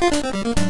Música